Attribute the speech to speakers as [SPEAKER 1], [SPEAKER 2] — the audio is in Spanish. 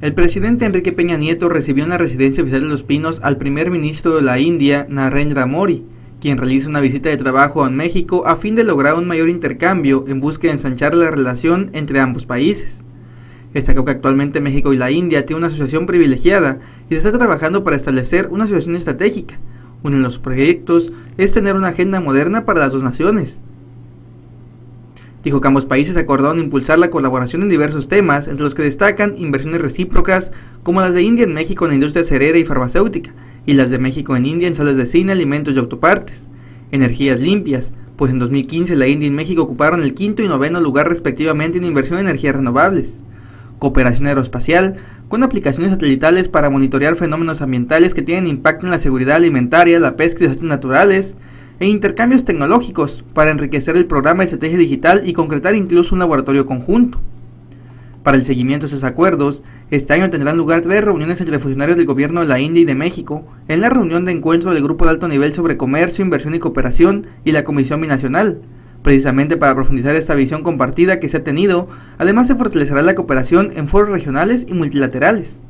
[SPEAKER 1] El presidente Enrique Peña Nieto recibió en la residencia oficial de Los Pinos al primer ministro de la India, Narendra Modi, quien realiza una visita de trabajo a México a fin de lograr un mayor intercambio en busca de ensanchar la relación entre ambos países. Destacó que actualmente México y la India tienen una asociación privilegiada y se está trabajando para establecer una asociación estratégica. Uno de los proyectos es tener una agenda moderna para las dos naciones, Dijo que ambos países acordaron impulsar la colaboración en diversos temas, entre los que destacan inversiones recíprocas como las de India en México en la industria cerera y farmacéutica, y las de México en India en salas de cine, alimentos y autopartes. Energías limpias, pues en 2015 la India y México ocuparon el quinto y noveno lugar respectivamente en inversión en energías renovables. Cooperación aeroespacial, con aplicaciones satelitales para monitorear fenómenos ambientales que tienen impacto en la seguridad alimentaria, la pesca y desastres naturales, e intercambios tecnológicos para enriquecer el programa de estrategia digital y concretar incluso un laboratorio conjunto. Para el seguimiento de esos acuerdos, este año tendrán lugar tres reuniones entre funcionarios del gobierno de la India y de México, en la reunión de encuentro del Grupo de Alto Nivel sobre Comercio, Inversión y Cooperación y la Comisión Binacional, precisamente para profundizar esta visión compartida que se ha tenido, además se fortalecerá la cooperación en foros regionales y multilaterales.